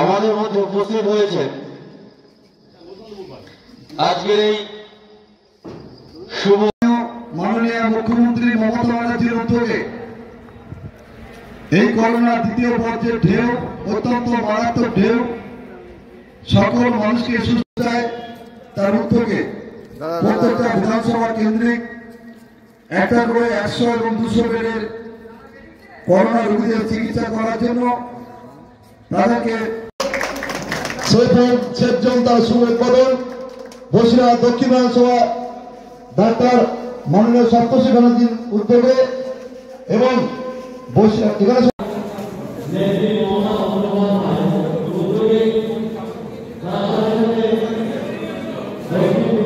আমাদের মধ্যে উপস্থিত হয়েছে আজকের এই মাননীয় মুখ্যমন্ত্রী মমতা ব্যানার্জির উদ্যোগে এই করোনার দ্বিতীয় পর্যায়ের ঢেউ, অত্যন্ত মারাত্মক ঢেউ, সকল মানুষকে তার উদ্যোগে প্রত্যেকটা বিধানসভা কেন্দ্রিক একটা করে একশো এবং দুশো বেডের করোনা রোগীদের চিকিৎসা করার জন্য তাদেরকে সৈফুল শেখজন তার শুভ বসিরা দক্ষিণ ডাক্তার মাননীয় সপ্তর্ষি ব্যানার্জির উদ্যোগে এবং বসিরা এখানে সাজিয়ে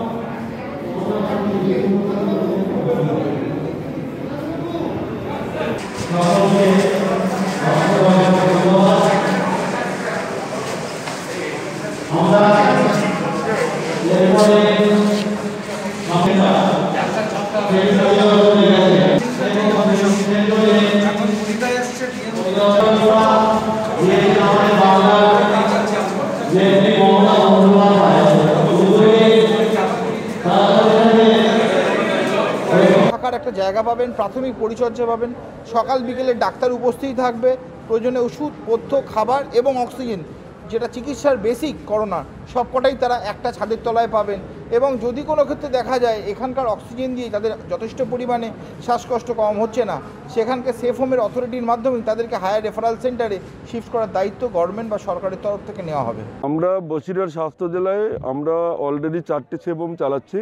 একটা জায়গা পাবেন, প্রাথমিক পরিচর্যা পাবেন। সকাল বিকেলে ডাক্তার উপস্থিত থাকবে। প্রয়োজনে ওষুধ, পথ্য, খাবার এবং অক্সিজেন যেটা চিকিৎসার বেসিক করোনা, সবকটাই তারা একটা ছাদের তলায় পাবেন। এবং যদি কোনো ক্ষেত্রে দেখা যায় এখানকার অক্সিজেন দিয়ে তাদের যথেষ্ট পরিমাণে শ্বাসকষ্ট কম হচ্ছে না সেখানকে সেফ হোমের অথরিটির মাধ্যমে তাদেরকে হায়ার রেফারাল সেন্টারে শিফট করার দায়িত্ব গভর্নমেন্ট বা সরকারের তরফ থেকে নেওয়া হবে। আমরা বসিরহাট স্বাস্থ্য জেলায় আমরা অলরেডি চারটে সেবম চালাচ্ছি।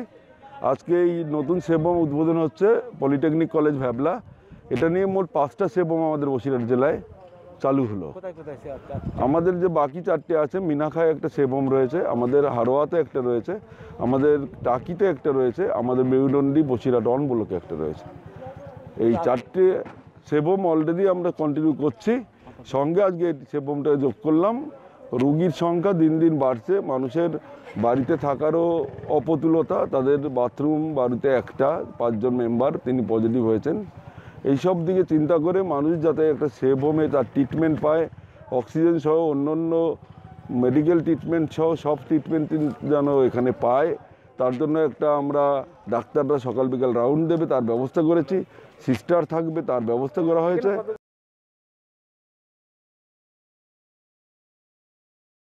আজকে এই নতুন সেবম উদ্বোধন হচ্ছে পলিটেকনিক কলেজ ভ্যাবলা এটা নিয়ে মোট পাঁচটা সেবম আমাদের বসিরহাট জেলায়। চালু হলো। আমাদের যে বাকি চারটে আছে মিনাখায় একটা সেবম রয়েছে আমাদের হারোয়াতে একটা রয়েছে আমাদের টাকিতে একটা রয়েছে আমাদের মেরুদণ্ডী বসিরা ডন ব্লকে একটা রয়েছে। এই চারটে সেবম অলরেডি আমরা কন্টিনিউ করছি। সঙ্গে আজকে এই সেবমটা যোগ করলাম। রুগীর সংখ্যা দিন দিন বাড়ছে মানুষের বাড়িতে থাকারও অপতুলতা তাদের বাথরুম বাড়িতে একটা পাঁচজন মেম্বার তিনি পজিটিভ হয়েছেন। এইসব দিকে চিন্তা করে মানুষ যাতে একটা সেভ হোমে তার ট্রিটমেন্ট পায় অক্সিজেন সহ অন্য অন্য মেডিকেল ট্রিটমেন্ট সহ সব ট্রিটমেন্ট যেন এখানে পায়। তার জন্য একটা আমরা ডাক্তাররা সকাল বিকাল রাউন্ড দেবে, তার ব্যবস্থা করেছি। সিস্টার থাকবে, তার ব্যবস্থা করা হয়েছে।